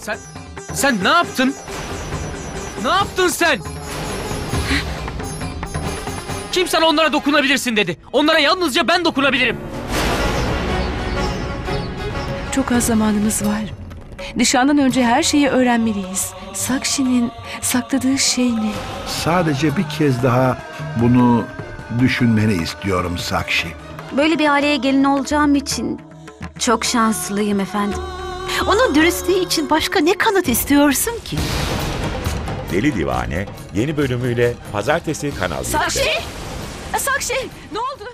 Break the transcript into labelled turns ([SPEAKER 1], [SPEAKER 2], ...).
[SPEAKER 1] Sen, sen ne yaptın? Ne yaptın sen? Kim sana onlara dokunabilirsin dedi. Onlara yalnızca ben dokunabilirim.
[SPEAKER 2] Çok az zamanımız var. Nişandan önce her şeyi öğrenmeliyiz. Sakşi'nin sakladığı şey ne?
[SPEAKER 3] Sadece bir kez daha bunu düşünmeni istiyorum Sakşi.
[SPEAKER 4] Böyle bir aileye gelin olacağım için çok şanslıyım efendim.
[SPEAKER 5] Onun dürüstlüğü için başka ne kanıt istiyorsun ki?
[SPEAKER 6] Deli Divane yeni bölümüyle pazartesi Kanal 7'de.
[SPEAKER 2] Sakşi! Sakşi! Ne oldu?